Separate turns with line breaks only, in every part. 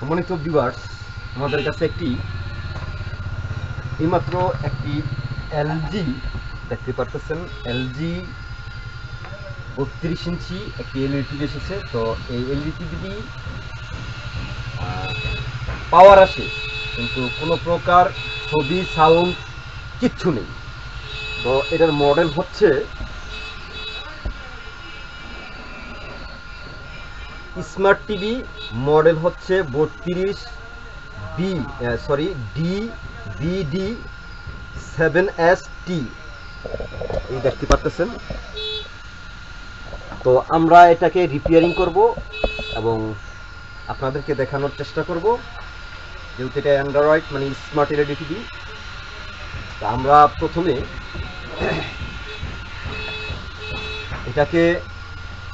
সম্মানিত ভিউয়ার্স আমাদের কাছে একটি, এইমাত্র একটি এলজি দেখতে পারতেছেন। এলজি বত্রিশ ইঞ্চি একটি এলইডি টিভি এসেছে। তো এই এলইডি টিভিটি পাওয়ার আসে, কিন্তু কোনো প্রকার ছবি সাউন্ড কিচ্ছু নেই। তো এটার মডেল হচ্ছে স্মার্ট টিভি মডেল হচ্ছে বত্রিশ B sorry D BD seven S T এই দেখতে পারতেছেন? তো আমরা এটাকে রিপেয়ারিং করব এবং আপনাদেরকে দেখানোর চেষ্টা করব। যেহেতু এটা অ্যান্ড্রয়েড মানে স্মার্ট এলইডি টিভি। তো আমরা প্রথমে এটাকে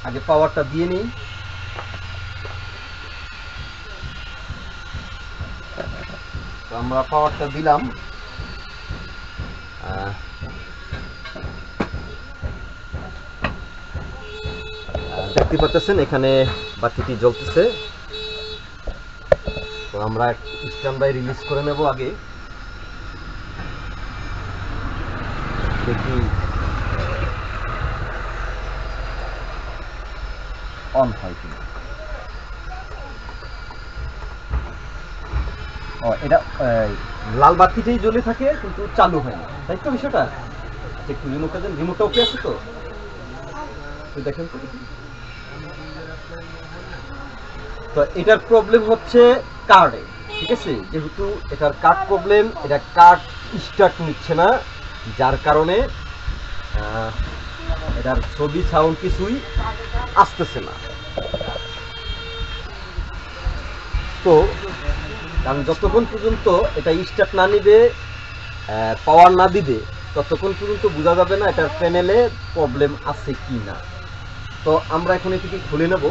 আগে পাওয়ারটা দিয়ে নিই। আমরা পাওয়ারটা দিলাম। দেখতে পাচ্ছেন, এখানে বাতিটি জ্বলতেছে। তো আমরা স্ট্যান্ড বাই রিলিজ করে নেব আগে। দেখি। অন হয় কিনা। এটা লাল বাতিটাই জ্বলে থাকে, কিন্তু চালু হয় না। তাই তো বিষয়টা? একটু রিমোটটা দেন রিমোটটা ওকে আছে তো? দেখেন তো। তো এটার প্রবলেম হচ্ছে কার্ডে ঠিক আছে? যেহেতু এটার কার্ড প্রবলেম এটা কার্ড স্টার্ট নিচ্ছে না, যার কারণে এটার ছবি সাউন্ড কিছুই আসতেছে না। তো কারণ যতক্ষণ পর্যন্ত এটা স্টার্ট না নিবে পাওয়ার না দিবে, ততক্ষণ পর্যন্ত বোঝা যাবে না এটার প্যানেলে প্রবলেম আছে কি না তো আমরা এখন এটিকে খুলে নেব।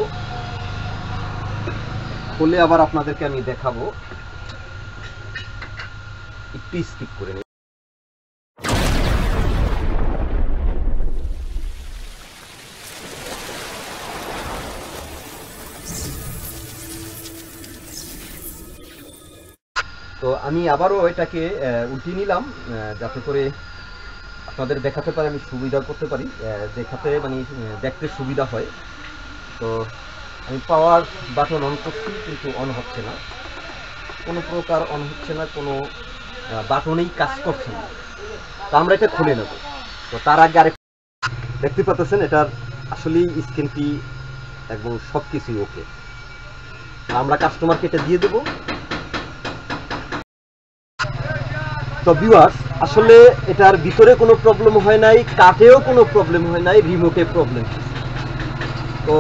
খুলে আবার আপনাদেরকে আমি দেখাবো। একটু স্কিপ করে তো আমি আবারও এটাকে উল্টিয়ে নিলাম যাতে করে আপনাদের দেখাতে পারে, আমি সুবিধা করতে পারি দেখাতে মানে দেখতে সুবিধা হয়। তো আমি পাওয়ার বাটন অন করছি, কিন্তু অন হচ্ছে না। কোনো প্রকার অন হচ্ছে না, কোনো বাটনেই কাজ করছে না। তো আমরা এটা খুলে নেব। তো তার আগে আরেক দেখতে পাচ্ছেন, এটার আসলেই স্ক্রিনটি একদম সব কিছুই ওকে আমরা কাস্টমারকে এটা দিয়ে দেবো। তো ভিউয়ার্স আসলে এটার ভিতরে কোনো প্রবলেম হয় নাই কাঠেও কোনো প্রবলেম হয় নাই রিমোটে প্রবলেম তো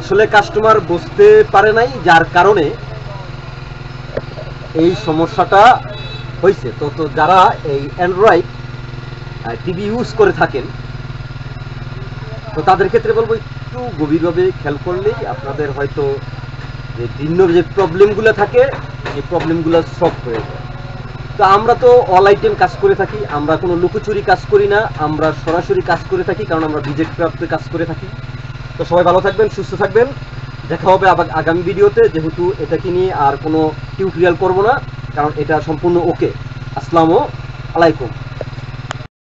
আসলে কাস্টমার বুঝতে পারে নাই, যার কারণে এই সমস্যাটা হয়েছে তো তো যারা এই অ্যান্ড্রয়েড টিভি ইউজ করে থাকেন, তো তাদের ক্ষেত্রে বলব, একটু গভীরভাবে খেয়াল করলেই আপনাদের হয়তো যে ভিন্ন যে প্রবলেমগুলো থাকে, এই প্রবলেমগুলো সলভ হয়ে যায়। তো আমরা তো অল আইটেম কাজ করে থাকি, আমরা কোনো লুকোচুরি কাজ করি না, আমরা সরাসরি কাজ করে থাকি, কারণ আমরা বিজেপি প্রাপ্তে কাজ করে থাকি। তো সবাই ভালো থাকবেন, সুস্থ থাকবেন। দেখা হবে আবার আগামী ভিডিওতে, যেহেতু এটাকে নিয়ে আর কোনো টিউটোরিয়াল করব না, কারণ এটা সম্পূর্ণ ওকে আসসালামু আলাইকুম।